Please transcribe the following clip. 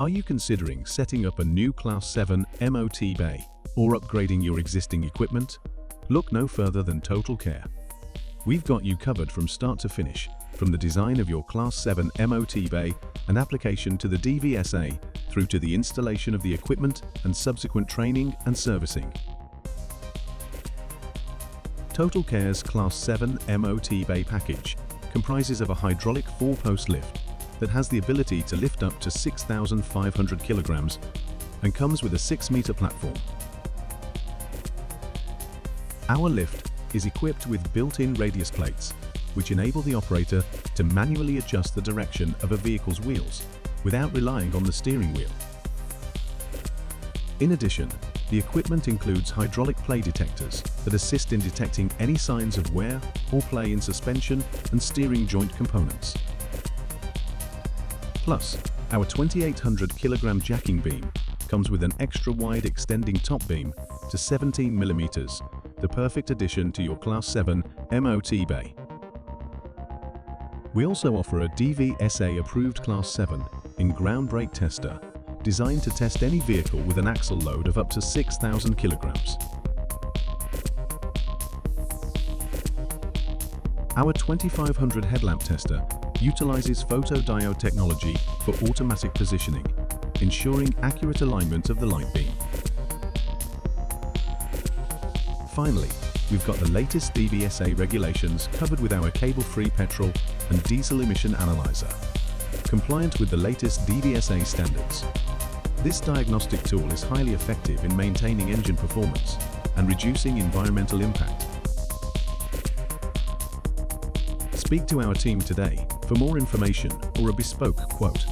Are you considering setting up a new Class 7 MOT bay or upgrading your existing equipment? Look no further than Totalkare. We've got you covered from start to finish, from the design of your Class 7 MOT bay and application to the DVSA through to the installation of the equipment and subsequent training and servicing. Totalkare's Class 7 MOT bay package comprises of a hydraulic four-post lift that has the ability to lift up to 6,500 kilograms and comes with a 6-meter platform. Our lift is equipped with built-in radius plates, which enable the operator to manually adjust the direction of a vehicle's wheels without relying on the steering wheel. In addition, the equipment includes hydraulic play detectors that assist in detecting any signs of wear or play in suspension and steering joint components. Plus, our 2800 kilogram jacking beam comes with an extra wide extending top beam to 17 millimeters, the perfect addition to your Class 7 MOT bay. We also offer a DVSA approved Class 7 in ground brake tester designed to test any vehicle with an axle load of up to 6,000 kilograms. Our 2500 headlamp tester utilizes photodiode technology for automatic positioning, ensuring accurate alignment of the light beam. Finally, we've got the latest DVSA regulations covered with our cable-free petrol and diesel emission analyzer, compliant with the latest DVSA standards. This diagnostic tool is highly effective in maintaining engine performance and reducing environmental impact. Speak to our team today for more information or a bespoke quote.